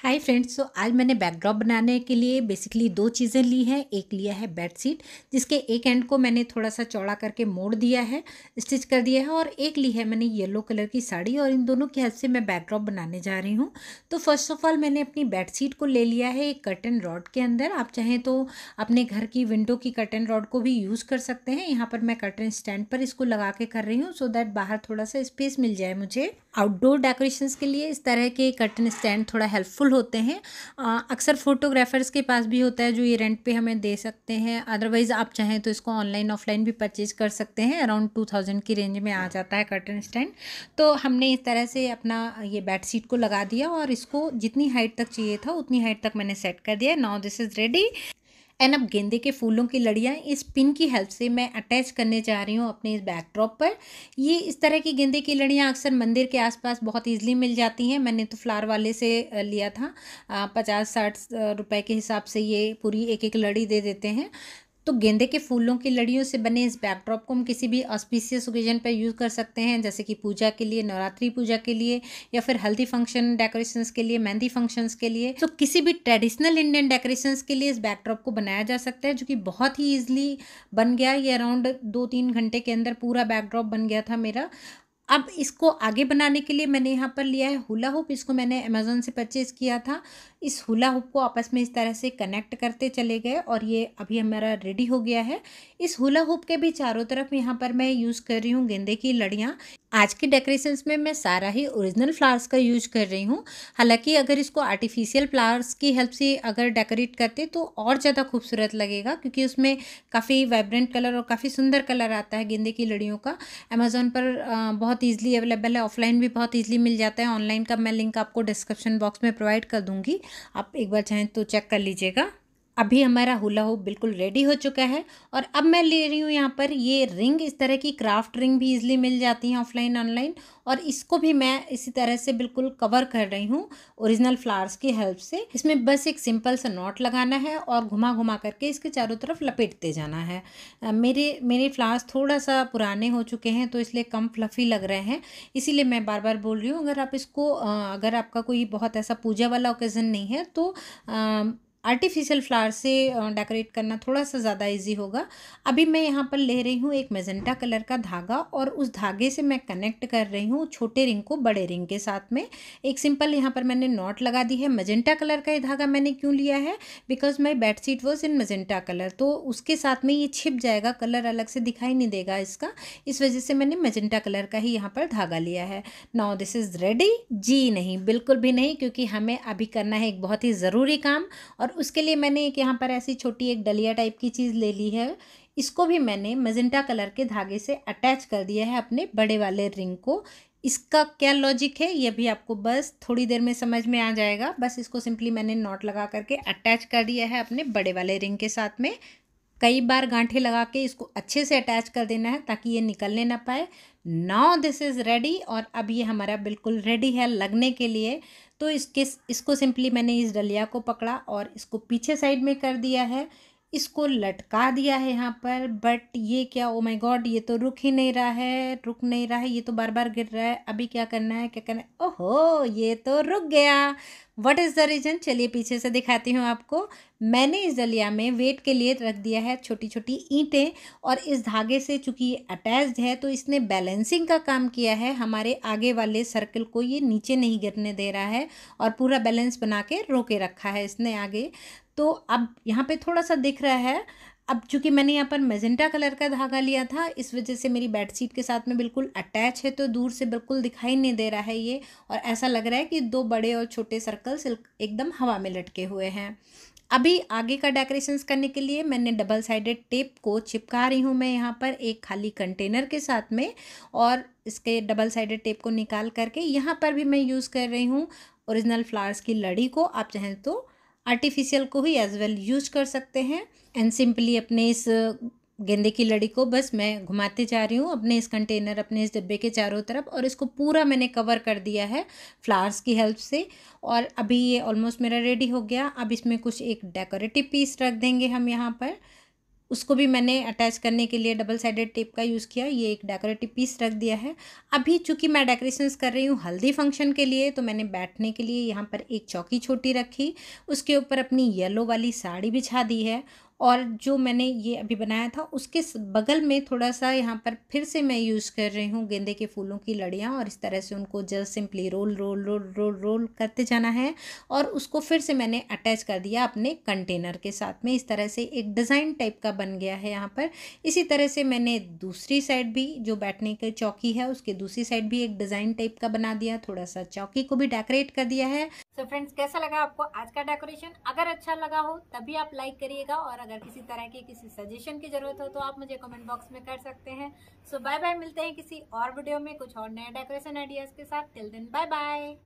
Hi friends तो आज मैंने बैकड्रॉप बनाने के लिए बेसिकली दो चीज़ें ली हैं। एक लिया है बेड शीट जिसके एक एंड को मैंने थोड़ा सा चौड़ा करके मोड़ दिया है स्टिच कर दिया है, और एक ली है मैंने येलो कलर की साड़ी, और इन दोनों की हेल्प से मैं बैकड्रॉप बनाने जा रही हूँ। तो फ़र्स्ट ऑफ़ ऑल मैंने अपनी बेड शीट को ले लिया है एक कर्टन रॉड के अंदर। आप चाहें तो अपने घर की विंडो की कर्टन रॉड को भी यूज़ कर सकते हैं। यहाँ पर मैं कर्टन स्टैंड पर इसको लगा के कर रही हूँ सो दैट बाहर थोड़ा सा स्पेस मिल जाए मुझे। आउटडोर डेकोरेशन के लिए इस तरह के कर्टन स्टैंड थोड़ा हेल्पफुल होते हैं। अक्सर फोटोग्राफर्स के पास भी होता है जो ये रेंट पे हमें दे सकते हैं। अदरवाइज़ आप चाहें तो इसको ऑनलाइन ऑफलाइन भी परचेज कर सकते हैं। अराउंड टू थाउज़ेंड की रेंज में आ जाता है कर्टन स्टैंड। तो हमने इस तरह से अपना ये बेड शीट को लगा दिया और इसको जितनी हाइट तक चाहिए था उतनी हाइट तक मैंने सेट कर दिया। Now this is ready. And अब गेंदे के फूलों की लड़ियाँ इस पिन की हेल्प से मैं अटैच करने जा रही हूँ अपने इस बैकड्रॉप पर। ये इस तरह की गेंदे की लड़ियाँ अक्सर मंदिर के आसपास बहुत ईजिली मिल जाती हैं। मैंने तो फ्लार वाले से लिया था। पचास साठ रुपए के हिसाब से ये पूरी एक एक लड़ी दे देते हैं। तो गेंदे के फूलों की लड़ियों से बने इस बैकड्रॉप को हम किसी भी ऑस्पिशियस ओकेजन पर यूज़ कर सकते हैं, जैसे कि पूजा के लिए, नवरात्रि पूजा के लिए, या फिर हल्दी फ़ंक्शन डेकोरेशंस के लिए, मेहंदी फ़ंक्शंस के लिए। तो किसी भी ट्रेडिशनल इंडियन डेकोरेशंस के लिए इस बैकड्रॉप को बनाया जा सकता है, जो कि बहुत ही ईजिली बन गया। ये अराउंड दो तीन घंटे के अंदर पूरा बैकड्रॉप बन गया था मेरा। अब इसको आगे बनाने के लिए मैंने यहाँ पर लिया है हुला हुप इसको मैंने अमेज़ोन से परचेज़ किया था। इस हुला हुप को आपस में इस तरह से कनेक्ट करते चले गए और ये अभी हमारा रेडी हो गया है। इस हुला हुप के भी चारों तरफ़ यहाँ पर मैं यूज़ कर रही हूँ गेंदे की लड़ियाँ। आज के डेकोरेशंस में मैं सारा ही ओरिजिनल फ्लावर्स का यूज़ कर रही हूँ। हालाँकि अगर इसको आर्टिफिशियल फ्लावर्स की हेल्प से अगर डेकोरेट करते तो और ज़्यादा खूबसूरत लगेगा क्योंकि उसमें काफ़ी वाइब्रेंट कलर और काफ़ी सुंदर कलर आता है गेंदे की लड़ियों का। अमेज़ोन पर बहुत ईजिली अवेलेबल है। ऑफलाइन भी बहुत ईजिली मिल जाता है। ऑनलाइन का मैं लिंक आपको डिस्क्रिप्शन बॉक्स में प्रोवाइड कर दूँगी। आप एक बार चाहें तो चेक कर लीजिएगा। अभी हमारा हुला हुप बिल्कुल रेडी हो चुका है और अब मैं ले रही हूँ यहाँ पर ये रिंग इस तरह की क्राफ्ट रिंग भी इजीली मिल जाती हैं ऑफलाइन ऑनलाइन और इसको भी मैं इसी तरह से बिल्कुल कवर कर रही हूँ ओरिजिनल फ्लावर्स की हेल्प से। इसमें बस एक सिंपल सा नॉट लगाना है और घुमा घुमा करके इसके चारों तरफ़ लपेटते जाना है। मेरे मेरे फ्लावर्स थोड़ा सा पुराने हो चुके हैं तो इसलिए कम फ्लफ़ी लग रहे हैं। इसीलिए मैं बार बार बोल रही हूँ, अगर आप इसको अगर आपका कोई बहुत ऐसा पूजा वाला ओकेज़न नहीं है तो आर्टिफिशियल फ्लावर से डेकोरेट करना थोड़ा सा ज़्यादा इजी होगा। अभी मैं यहाँ पर ले रही हूँ एक मेजेंटा कलर का धागा और उस धागे से मैं कनेक्ट कर रही हूँ छोटे रिंग को बड़े रिंग के साथ में। एक सिंपल यहाँ पर मैंने नॉट लगा दी है। मजेंटा कलर का ये धागा मैंने क्यों लिया है? Because my bed sheet was in magenta colour तो उसके साथ में ये छिप जाएगा कलर अलग से दिखाई नहीं देगा इसका। इस वजह से मैंने मजेंटा कलर का ही यहाँ पर धागा लिया है। नाउ दिस इज़ रेडी जी नहीं, बिल्कुल भी नहीं, क्योंकि हमें अभी करना है एक बहुत ही ज़रूरी काम और और उसके लिए मैंने एक यहाँ पर ऐसी छोटी एक डलिया टाइप की चीज़ ले ली है। इसको भी मैंने मजेंटा कलर के धागे से अटैच कर दिया है अपने बड़े वाले रिंग को। इसका क्या लॉजिक है, ये भी आपको बस थोड़ी देर में समझ में आ जाएगा। बस इसको सिंपली मैंने नॉट लगा करके अटैच कर दिया है अपने बड़े वाले रिंग के साथ में। कई बार गांठे लगा के इसको अच्छे से अटैच कर देना है ताकि ये निकलने ना पाए। नाउ दिस इज़ रेडी और अब ये हमारा बिल्कुल रेडी है लगने के लिए। तो इसके, इसको सिंपली मैंने इस डलिया को पकड़ा और इसको पीछे साइड में कर दिया है। इसको लटका दिया है यहाँ पर बट ये क्या ओ माय गॉड ये तो रुक ही नहीं रहा है, रुक नहीं रहा है, ये तो बार बार गिर रहा है। अभी क्या करना है, क्या करना है? ओहो, ये तो रुक गया। वट इज़ द रीज़न चलिए पीछे से दिखाती हूँ आपको। मैंने इस दलिया में वेट के लिए रख दिया है छोटी छोटी ईंटें और इस धागे से चूँकि ये अटैच्ड है तो इसने बैलेंसिंग का काम किया है। हमारे आगे वाले सर्कल को ये नीचे नहीं गिरने दे रहा है और पूरा बैलेंस बना के रोके रखा है इसने आगे। तो अब यहाँ पे थोड़ा सा दिख रहा है। अब चूँकि मैंने यहाँ पर मेजेंटा कलर का धागा लिया था, इस वजह से मेरी बेडशीट के साथ में बिल्कुल अटैच है तो दूर से बिल्कुल दिखाई नहीं दे रहा है ये। और ऐसा लग रहा है कि दो बड़े और छोटे सर्कल्स एकदम हवा में लटके हुए हैं। अभी आगे का डेकोरेशंस करने के लिए मैंने डबल साइडेड टेप को चिपका रही हूँ मैं यहाँ पर एक खाली कंटेनर के साथ में, और इसके डबल साइडेड टेप को निकाल करके यहाँ पर भी मैं यूज़ कर रही हूँ। ओरिजिनल फ्लावर्स की लड़ी को, आप चाहें तो आर्टिफिशियल को ही एज वेल यूज़ कर सकते हैं। एंड सिंपली अपने इस गेंदे की लड़ी को बस मैं घुमाते जा रही हूँ, अपने इस कंटेनर अपने इस डिब्बे के चारों तरफ़ और इसको पूरा मैंने कवर कर दिया है फ्लावर्स की हेल्प से। और अभी ये ऑलमोस्ट मेरा रेडी हो गया। अब इसमें कुछ एक डेकोरेटिव पीस रख देंगे हम यहाँ पर। उसको भी मैंने अटैच करने के लिए डबल साइडेड टेप का यूज़ किया, ये एक डेकोरेटिव पीस रख दिया है। अभी चूँकि मैं डेकोरेशंस कर रही हूँ हल्दी फ़ंक्शन के लिए तो मैंने बैठने के लिए यहाँ पर एक चौकी छोटी रखी, उसके ऊपर अपनी येलो वाली साड़ी बिछा दी है और जो मैंने ये अभी बनाया था, उसके बगल में थोड़ा सा यहाँ पर फिर से मैं यूज़ कर रही हूँ गेंदे के फूलों की लड़ियाँ और इस तरह से उनको just simply roll roll roll roll roll करते जाना है और उसको फिर से मैंने अटैच कर दिया अपने कंटेनर के साथ में। इस तरह से एक डिज़ाइन टाइप का बन गया है यहाँ पर। इसी तरह से मैंने दूसरी साइड भी, जो बैठने की चौकी है, उसके दूसरी साइड भी एक डिज़ाइन टाइप का बना दिया थोड़ा सा चौकी को भी डेकोरेट कर दिया है। So फ्रेंड्स कैसा लगा आपको आज का डेकोरेशन अगर अच्छा लगा हो, तभी आप लाइक करिएगा और अगर किसी तरह की किसी सजेशन की ज़रूरत हो तो आप मुझे कमेंट बॉक्स में कर सकते हैं। सो बाय बाय मिलते हैं किसी और वीडियो में कुछ और नए डेकोरेशन आइडियाज़ के साथ। टिल दिन बाय बाय